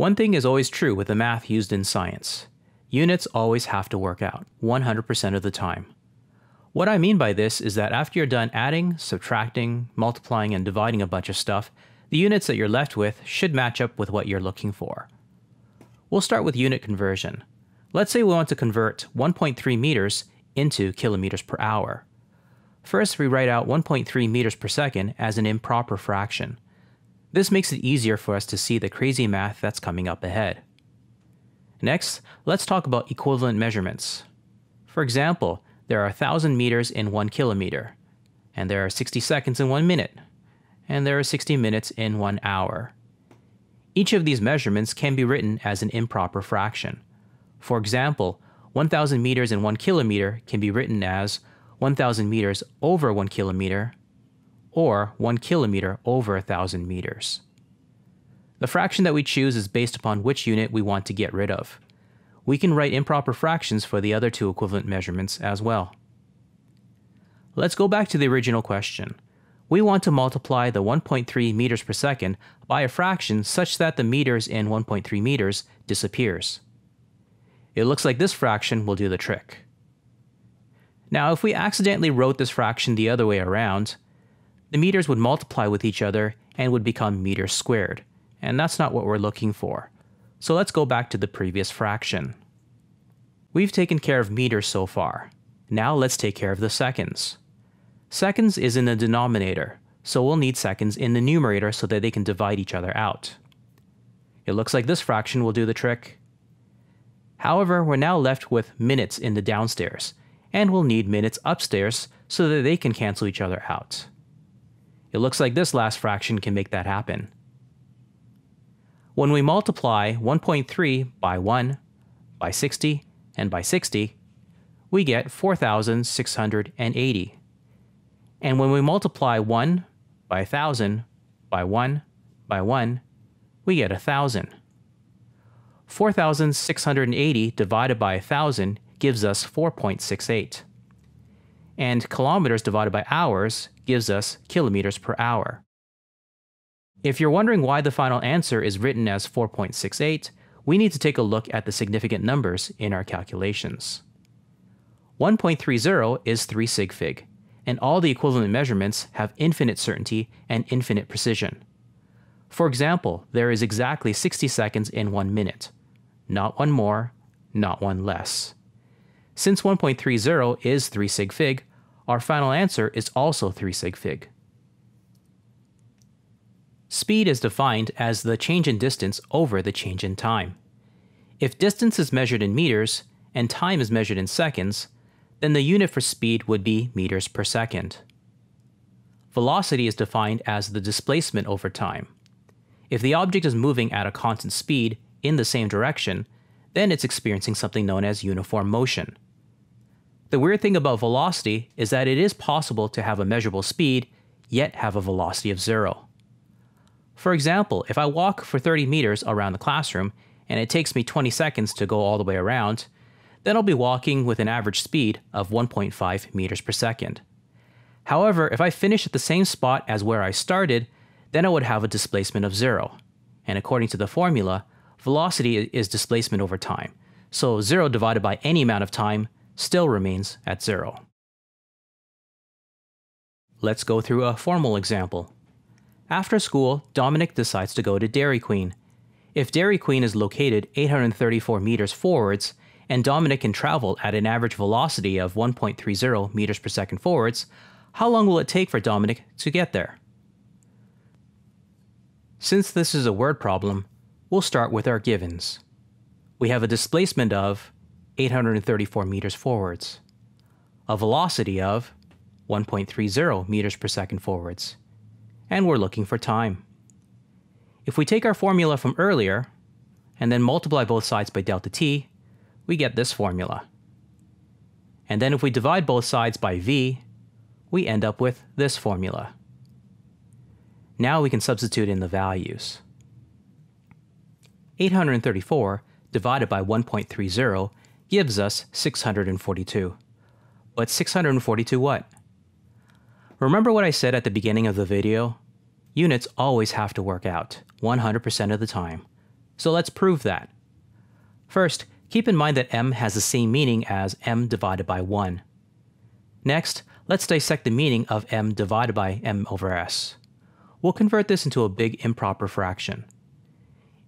One thing is always true with the math used in science. Units always have to work out, 100% of the time. What I mean by this is that after you're done adding, subtracting, multiplying, and dividing a bunch of stuff, the units that you're left with should match up with what you're looking for. We'll start with unit conversion. Let's say we want to convert 1.3 meters into kilometers per hour. First, we write out 1.3 meters per second as an improper fraction. This makes it easier for us to see the crazy math that's coming up ahead. Next, let's talk about equivalent measurements. For example, there are 1,000 meters in 1 kilometer, and there are 60 seconds in 1 minute, and there are 60 minutes in 1 hour. Each of these measurements can be written as an improper fraction. For example, 1,000 meters in 1 kilometer can be written as 1,000 meters over 1 kilometer, or 1 kilometer over 1,000 meters. The fraction that we choose is based upon which unit we want to get rid of. We can write improper fractions for the other two equivalent measurements as well. Let's go back to the original question. We want to multiply the 1.3 meters per second by a fraction such that the meters in 1.3 meters disappears. It looks like this fraction will do the trick. Now, if we accidentally wrote this fraction the other way around, the meters would multiply with each other and would become meters squared, and that's not what we're looking for. So let's go back to the previous fraction. We've taken care of meters so far. Now let's take care of the seconds. Seconds is in the denominator, so we'll need seconds in the numerator so that they can divide each other out. It looks like this fraction will do the trick. However, we're now left with minutes in the downstairs, and we'll need minutes upstairs so that they can cancel each other out. It looks like this last fraction can make that happen. When we multiply 1.3 by 1, by 60, and by 60, we get 4,680. And when we multiply 1 by 1,000 by 1 by 1, we get 1,000. 4,680 divided by 1,000 gives us 4.68. And kilometers divided by hours gives us kilometers per hour. If you're wondering why the final answer is written as 4.68, we need to take a look at the significant numbers in our calculations. 1.30 is 3 sig fig, and all the equivalent measurements have infinite certainty and infinite precision. For example, there is exactly 60 seconds in 1 minute. Not one more, not one less. Since 1.30 is 3 sig fig, our final answer is also 3 sig fig. Speed is defined as the change in distance over the change in time. If distance is measured in meters and time is measured in seconds, then the unit for speed would be meters per second. Velocity is defined as the displacement over time. If the object is moving at a constant speed in the same direction, then it's experiencing something known as uniform motion. The weird thing about velocity is that it is possible to have a measurable speed, yet have a velocity of zero. For example, if I walk for 30 meters around the classroom and it takes me 20 seconds to go all the way around, then I'll be walking with an average speed of 1.5 meters per second. However, if I finish at the same spot as where I started, then I would have a displacement of zero. And according to the formula, velocity is displacement over time. So 0 divided by any amount of time still remains at 0. Let's go through a formal example. After school, Dominic decides to go to Dairy Queen. If Dairy Queen is located 834 meters forwards, and Dominic can travel at an average velocity of 1.30 meters per second forwards, how long will it take for Dominic to get there? Since this is a word problem, we'll start with our givens. We have a displacement of 834 meters forwards, a velocity of 1.30 meters per second forwards, and we're looking for time. If we take our formula from earlier, and then multiply both sides by delta t, we get this formula. And then if we divide both sides by v, we end up with this formula. Now we can substitute in the values. 834 divided by 1.30 gives us 642. But 642 what? Remember what I said at the beginning of the video? Units always have to work out, 100% of the time. So let's prove that. First, keep in mind that m has the same meaning as m divided by 1. Next, let's dissect the meaning of m divided by m over s. We'll convert this into a big improper fraction.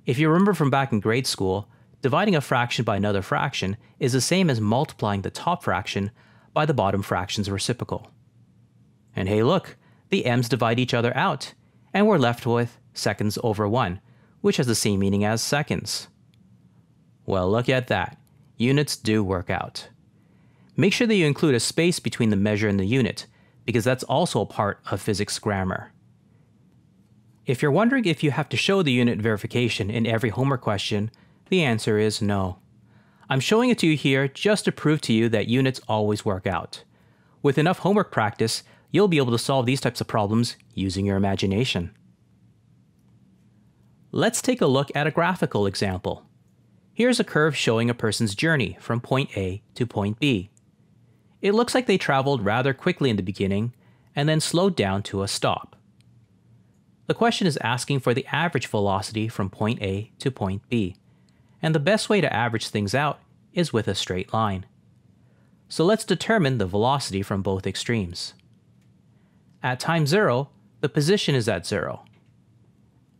If you remember from back in grade school, dividing a fraction by another fraction is the same as multiplying the top fraction by the bottom fraction's reciprocal. And hey look, the m's divide each other out, and we're left with seconds over 1, which has the same meaning as seconds. Well, look at that. Units do work out. Make sure that you include a space between the measure and the unit, because that's also a part of physics grammar. If you're wondering if you have to show the unit verification in every homework question, the answer is no. I'm showing it to you here just to prove to you that units always work out. With enough homework practice, you'll be able to solve these types of problems using your imagination. Let's take a look at a graphical example. Here's a curve showing a person's journey from point A to point B. It looks like they traveled rather quickly in the beginning and then slowed down to a stop. The question is asking for the average velocity from point A to point B, and the best way to average things out is with a straight line. So let's determine the velocity from both extremes. At time 0, the position is at 0.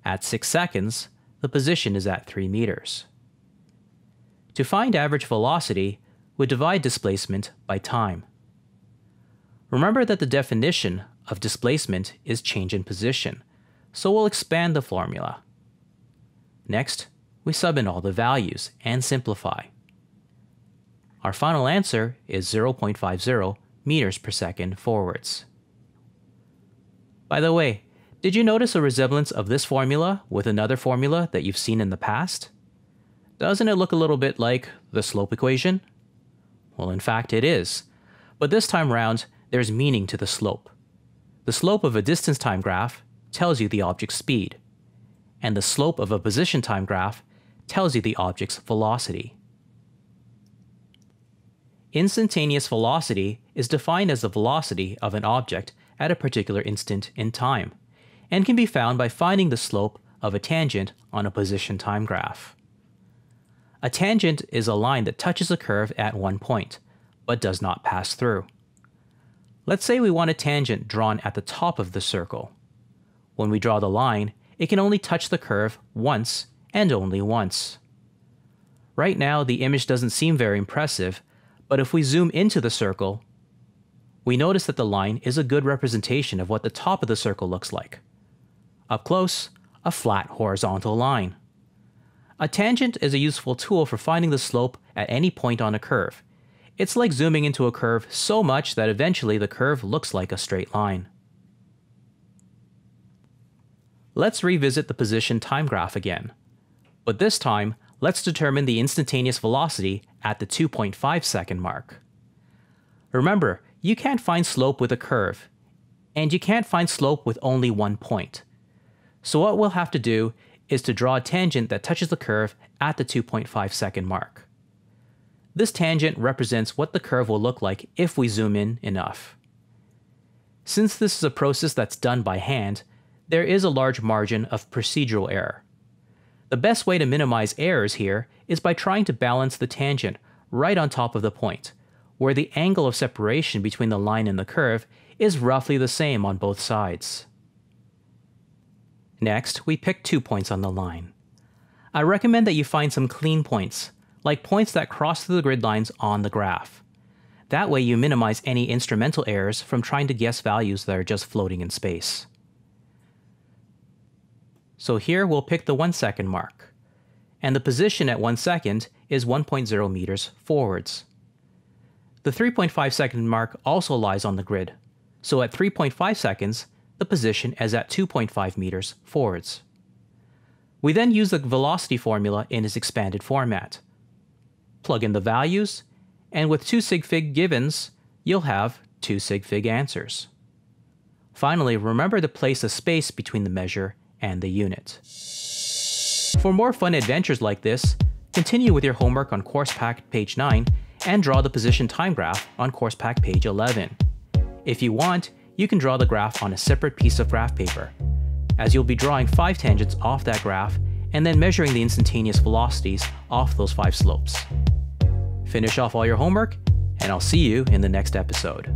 At 6 seconds, the position is at 3 meters. To find average velocity, we divide displacement by time. Remember that the definition of displacement is change in position, so we'll expand the formula. Next, we sub in all the values and simplify. Our final answer is 0.50 meters per second forwards. By the way, did you notice a resemblance of this formula with another formula that you've seen in the past? Doesn't it look a little bit like the slope equation? Well, in fact, it is. But this time round, there's meaning to the slope. The slope of a distance time graph tells you the object's speed, and the slope of a position time graph tells you the object's velocity. Instantaneous velocity is defined as the velocity of an object at a particular instant in time, and can be found by finding the slope of a tangent on a position time graph. A tangent is a line that touches a curve at one point, but does not pass through. Let's say we want a tangent drawn at the top of the circle. When we draw the line, it can only touch the curve once and only once. Right now, the image doesn't seem very impressive, but if we zoom into the circle, we notice that the line is a good representation of what the top of the circle looks like. Up close, a flat horizontal line. A tangent is a useful tool for finding the slope at any point on a curve. It's like zooming into a curve so much that eventually the curve looks like a straight line. Let's revisit the position time graph again. But this time, let's determine the instantaneous velocity at the 2.5 second mark. Remember, you can't find slope with a curve, and you can't find slope with only one point. So what we'll have to do is to draw a tangent that touches the curve at the 2.5 second mark. This tangent represents what the curve will look like if we zoom in enough. Since this is a process that's done by hand, there is a large margin of procedural error. The best way to minimize errors here is by trying to balance the tangent right on top of the point, where the angle of separation between the line and the curve is roughly the same on both sides. Next, we pick two points on the line. I recommend that you find some clean points, like points that cross through the grid lines on the graph. That way you minimize any instrumental errors from trying to guess values that are just floating in space. So here we'll pick the 1 second mark. And the position at 1 second is 1.0 meters forwards. The 3.5 second mark also lies on the grid, so at 3.5 seconds, the position is at 2.5 meters forwards. We then use the velocity formula in its expanded format. Plug in the values, and with two sig fig givens, you'll have two sig fig answers. Finally, remember to place a space between the measure and the unit. For more fun adventures like this, continue with your homework on Course Pack page 9 and draw the position time graph on Course Pack page 11. If you want, you can draw the graph on a separate piece of graph paper, as you'll be drawing 5 tangents off that graph and then measuring the instantaneous velocities off those five slopes. Finish off all your homework, and I'll see you in the next episode.